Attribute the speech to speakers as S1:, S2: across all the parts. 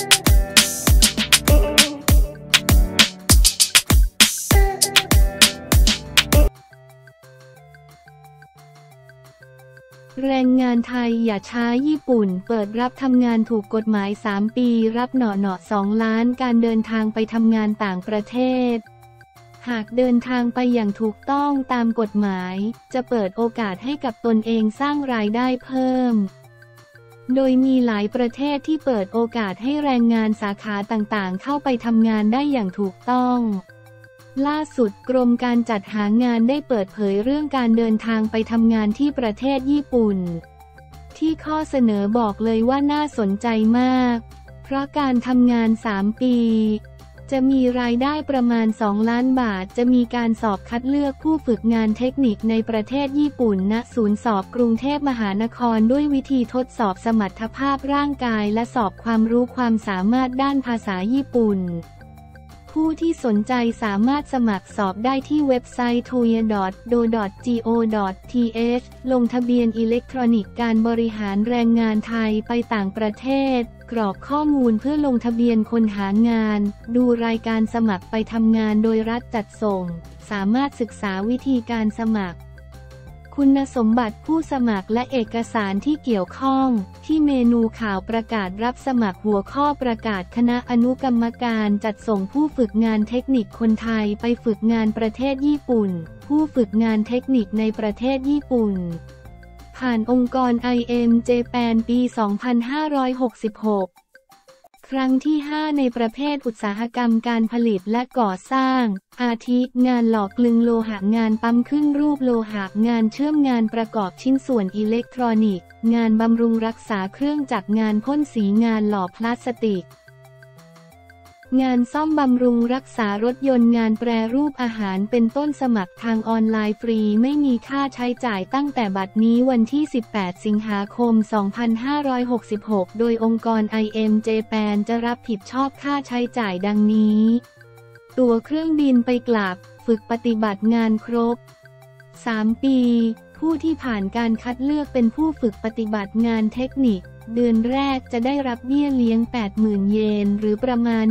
S1: แรงงานไทยอย่าช้าญี่ปุ่น เปิดรับทำงานถูกกฎหมาย 3 ปี รับหน่อหน่อ2ล้านการเดินทางไปทำงานต่างประเทศ หากเดินทางไปอย่างถูกต้องตามกฎหมาย จะเปิดโอกาสให้กับตนเองสร้างรายได้เพิ่ม โดยมีหลายประเทศที่เปิดโอกาสให้แรงงานสาขาต่างๆ เข้าไปทำงานได้อย่างถูกต้องล่าสุดกรมการจัดหางานได้เปิดเผยเรื่องการเดินทางไปทำงานที่ประเทศญี่ปุ่น ที่ข้อเสนอบอกเลยว่าน่าสนใจมาก เพราะการทำงาน 3 ปี จะมีรายได้ประมาณ 2 ล้านบาท จะมีการสอบคัดเลือกผู้ฝึกงานเทคนิคในประเทศญี่ปุ่นณศูนย์สอบกรุงเทพมหานครด้วยวิธีทดสอบสมรรถภาพร่างกายและสอบความรู้ความสามารถด้านภาษาญี่ปุ่น ผู้ที่สนใจสามารถสมัครสอบได้ที่เว็บไซต์ t o y a d o g o t h ลงทะเบียนอิเล็กทรอนิกส์การบริหารแรงงานไทยไปต่างประเทศ กรอกข้อมูลเพื่อลงทะเบียนคนหางาน ดูรายการสมัครไปทำงานโดยรัฐจัดส่ง สามารถศึกษาวิธีการสมัคร คุณสมบัติผู้สมัครและเอกสารที่เกี่ยวข้อง ที่เมนูข่าวประกาศรับสมัครหัวข้อประกาศคณะอนุกรรมการจัดส่งผู้ฝึกงานเทคนิคคนไทยไปฝึกงานประเทศญี่ปุ่น ผู้ฝึกงานเทคนิคในประเทศญี่ปุ่น ผ่านองค์กร IM Japan ปี 2566 ครั้งที่ 5 ในประเภทอุตสาหกรรมการผลิตและก่อสร้าง อาทิงานหล่อกลึงโลหะงานปั๊มขึ้นรูปโลหะงานเชื่อมงานประกอบชิ้นส่วนอิเล็กทรอนิกส์ งานบำรุงรักษาเครื่องจักรงานพ่นสีงานหล่อพลาสติก งานซ่อมบำรุงรักษารถยนต์งานแปรรูปอาหารเป็นต้นสมัครทางออนไลน์ฟรีไม่มีค่าใช้จ่ายตั้งแต่บัดนี้วันที่ 18 สิงหาคม 2566 โดยองค์กร IM Japan จะรับผิดชอบค่าใช้จ่ายดังนี้ ตัวเครื่องบินไปกลับ ฝึกปฏิบัติงานครบ 3 ปี ผู้ที่ผ่านการคัดเลือกเป็นผู้ฝึกปฏิบัติงานเทคนิค เดือนแรกจะได้รับเบี้ยเลี้ยง 80,000 เยน หรือประมาณ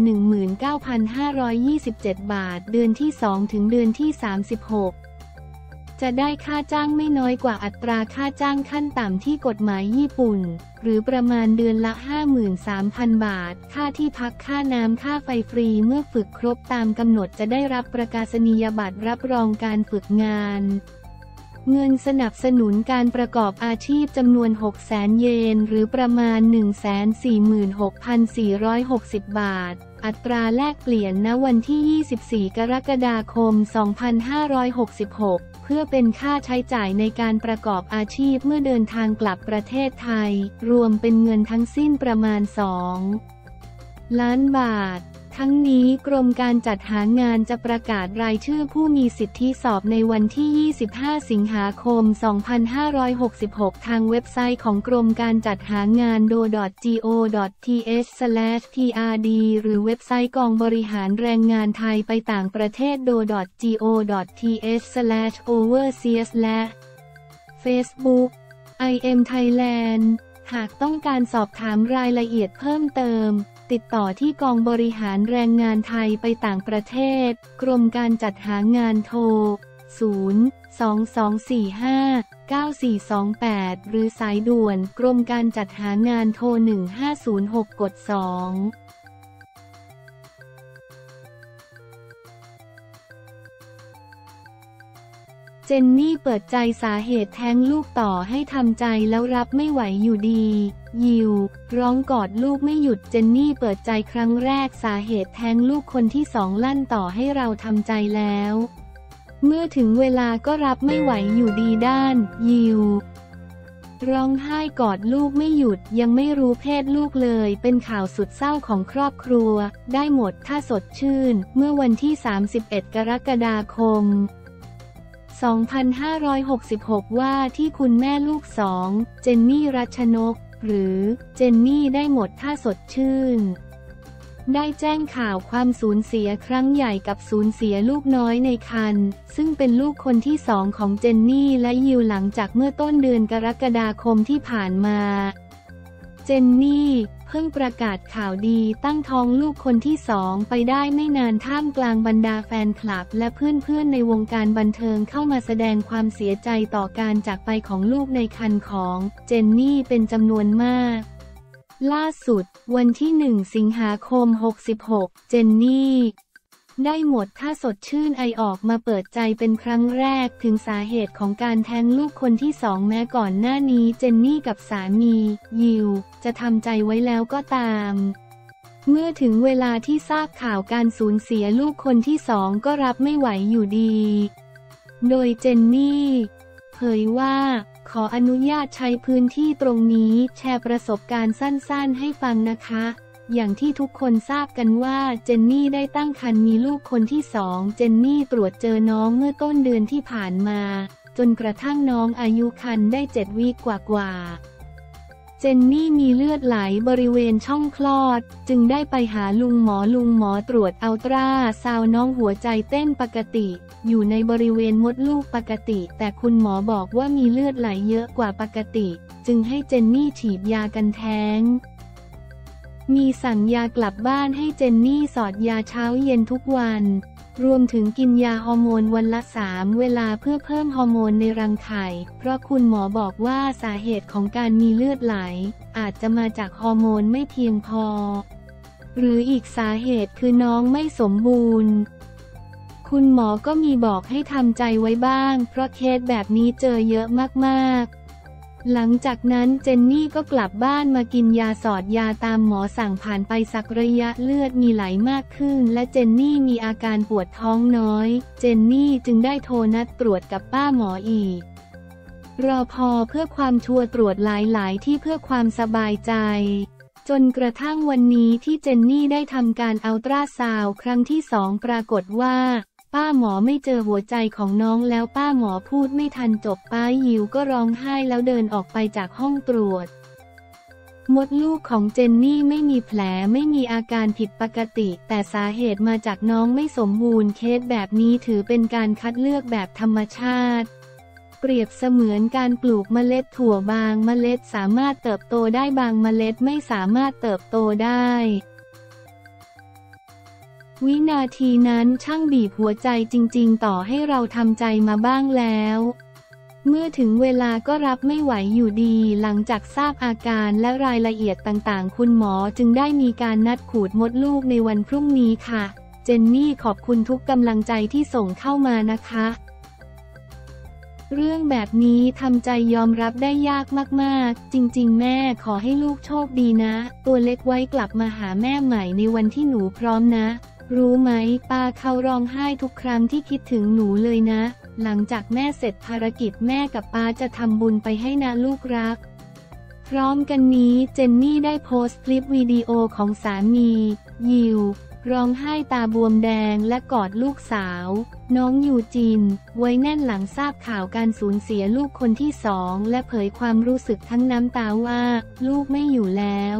S1: 19,527 บาท เดือนที่ 2 ถึงเดือนที่ 36จะได้ค่าจ้างไม่น้อยกว่าอัตราค่าจ้างขั้นต่ำที่กฎหมายญี่ปุ่น หรือประมาณเดือนละ 53,000 บาท ค่าที่พักค่าน้ำค่าไฟฟรีเมื่อฝึกครบตามกำหนดจะได้รับประกาศนียบัตรรับรองการฝึกงาน เงินสนับสนุนการประกอบอาชีพจำนวน 6 0 0 0 0เยน หรือประมาณ 146,460 บาท อัตราแลกเปลี่ยนณวันที่ 24 กรกฎาคม 2566 เพื่อเป็นค่าใช้จ่ายในการประกอบอาชีพเมื่อเดินทางกลับประเทศไทย รวมเป็นเงินทั้งสิ้นประมาณ 2 ล้านบาท ทั้งนี้กรมการจัดหางานจะประกาศรายชื่อผู้มีสิทธิสอบในวันที่ 25 สิงหาคม 2566 ทางเว็บไซต์ของกรมการจัดหางาน do.go.th/trd หรือเว็บไซต์กองบริหารแรงงานไทยไปต่างประเทศ do.go.th/overseas และ Facebook IM Thailand หากต้องการสอบถามรายละเอียดเพิ่มเติม ติดต่อที่กองบริหารแรงงานไทยไปต่างประเทศ กรมการจัดหางานโทร 0 2245 9428 หรือสายด่วนกรมการจัดหางานโทร 1506 กด 2 เจนนี่เปิดใจสาเหตุแท้งลูกต่อให้ทำใจแล้วรับไม่ไหวอยู่ดี ยิว ร้องกอดลูกไม่หยุดเจนนี่เปิดใจครั้งแรกสาเหตุแท้งลูกคนที่สองลั่นต่อให้เราทำใจแล้ว เมื่อถึงเวลาก็รับไม่ไหวอยู่ดีด้าน ยิว ร้องไห้กอดลูกไม่หยุดยังไม่รู้เพศลูกเลย เป็นข่าวสุดเศร้าของครอบครัว ได้หมดถ้าสดชื่น เมื่อวันที่ 31 กรกฎาคม 2566 ว่าที่คุณแม่ลูกสอง เจนนี่รัชนก หรือเจนนี่ได้หมดถ้าสดชื่น ได้แจ้งข่าวความสูญเสียครั้งใหญ่กับสูญเสียลูกน้อยในคัน ซึ่งเป็นลูกคนที่สองของเจนนี่และยิวหลังจากเมื่อต้นเดือนกรกฎาคมที่ผ่านมา เจนนี่ เพิ่งประกาศข่าวดีตั้งท้องลูกคนที่สองไปได้ไม่นานท่ามกลางบรรดาแฟนคลับ และเพื่อนๆในวงการบันเทิงเข้ามาแสดงความเสียใจต่อการจากไปของลูกในคันของเจนนี่เป็นจำนวนมากล่าสุด วันที่ 1 สิงหาคม 66 เจนนี่ ได้หมดถ้าสดชื่นไอออกมาเปิดใจเป็นครั้งแรกถึงสาเหตุของการแท้งลูกคนที่สองแม้ก่อนหน้านี้เจนนี่กับสามี ยิว จะทำใจไว้แล้วก็ตาม เมื่อถึงเวลาที่ทราบข่าวการสูญเสียลูกคนที่สองก็รับไม่ไหวอยู่ดี โดยเจนนี่เผยว่าขออนุญาตใช้พื้นที่ตรงนี้แชร์ประสบการณ์สั้นๆให้ฟังนะคะ อย่างที่ทุกคนทราบกันว่าเจนนี่ได้ตั้งครรภ์มีลูกคนที่สองเจนนี่ตรวจเจอน้องเมื่อต้นเดือนที่ผ่านมา จนกระทั่งน้องอายุครรภ์ได้เจ็ดวีกว่าๆเจนนี่มีเลือดไหลบริเวณช่องคลอด จึงได้ไปหาลุงหมอลุงหมอตรวจอัลตราซาวน้องหัวใจเต้นปกติ อยู่ในบริเวณมดลูกปกติ แต่คุณหมอบอกว่ามีเลือดไหลเยอะกว่าปกติ จึงให้เจนนี่ฉีดยากันแท้ง มีสั่งยากลับบ้านให้เจนนี่สอดยาเช้าเย็นทุกวัน รวมถึงกินยาฮอร์โมนวันละสามเวลาเพื่อเพิ่มฮอร์โมนในรังไข่ เพราะคุณหมอบอกว่าสาเหตุของการมีเลือดไหล อาจจะมาจากฮอร์โมนไม่เพียงพอ หรืออีกสาเหตุคือน้องไม่สมบูรณ์คุณหมอก็มีบอกให้ทำใจไว้บ้าง เพราะเคสแบบนี้เจอเยอะมากๆ หลังจากนั้นเจนนี่ก็กลับบ้านมากินยาสอดยาตามหมอสั่งผ่านไปสักระยะเลือดมีไหลมากขึ้น และเจนนี่มีอาการปวดท้องน้อย เจนนี่จึงได้โทรนัดตรวจกับป้าหมออีก รอพอเพื่อความชัวร์ตรวจหลาย ๆ ที่เพื่อความสบายใจ จนกระทั่งวันนี้ที่เจนนี่ได้ทำการอัลตราซาวครั้งที่สองปรากฏว่า ป้าหมอไม่เจอหัวใจของน้องแล้วป้าหมอพูดไม่ทันจบป้ายิวก็ร้องไห้แล้วเดินออกไปจากห้องตรวจ มดลูกของเจนนี่ไม่มีแผลไม่มีอาการผิดปกติ แต่สาเหตุมาจากน้องไม่สมบูรณ์เคสแบบนี้ถือเป็นการคัดเลือกแบบธรรมชาติเปรียบเสมือนการปลูกเมล็ดถั่วบางเมล็ดสามารถเติบโตได้บางเมล็ดไม่สามารถเติบโตได้ วินาทีนั้นช่างบีบหัวใจจริง ๆ ต่อให้เราทำใจมาบ้างแล้ว เมื่อถึงเวลาก็รับไม่ไหวอยู่ดี หลังจากทราบอาการและรายละเอียดต่างๆ คุณหมอจึงได้มีการนัดขูดมดลูกในวันพรุ่งนี้ค่ะ เจนนี่ขอบคุณทุกกำลังใจที่ส่งเข้ามานะคะ เรื่องแบบนี้ทำใจยอมรับได้ยากมากๆ จริง ๆ แม่ขอให้ลูกโชคดีนะ ตัวเล็กไว้กลับมาหาแม่ใหม่ในวันที่หนูพร้อมนะ รู้ไหมป้าเขาร้องไห้ทุกครั้งที่คิดถึงหนูเลยนะ หลังจากแม่เสร็จภารกิจแม่กับป้าจะทำบุญไปให้นะลูกรัก พร้อมกันนี้เจนนี่ได้โพสต์คลิปวิดีโอของสามี ยิว ร้องไห้ตาบวมแดงและกอดลูกสาว น้องยูจิน ไว้แน่นหลังทราบข่าวการสูญเสียลูกคนที่สองและเผยความรู้สึกทั้งน้ำตาว่า ลูกไม่อยู่แล้ว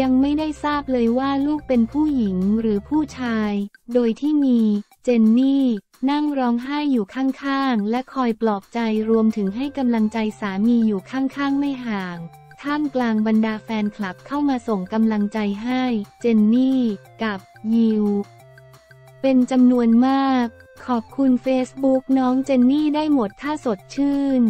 S1: ยังไม่ได้ทราบเลยว่าลูกเป็นผู้หญิงหรือผู้ชาย โดยที่มีเจนนี่ นั่งร้องไห้อยู่ข้างๆ และคอยปลอบใจรวมถึงให้กำลังใจสามีอยู่ข้างๆ ไม่ห่าง ท่ามกลางบรรดาแฟนคลับเข้ามาส่งกำลังใจให้ เจนนี่ กับยิว เป็นจำนวนมาก ขอบคุณเฟซบุ๊กน้องเจนนี่ได้หมดถ้าสดชื่น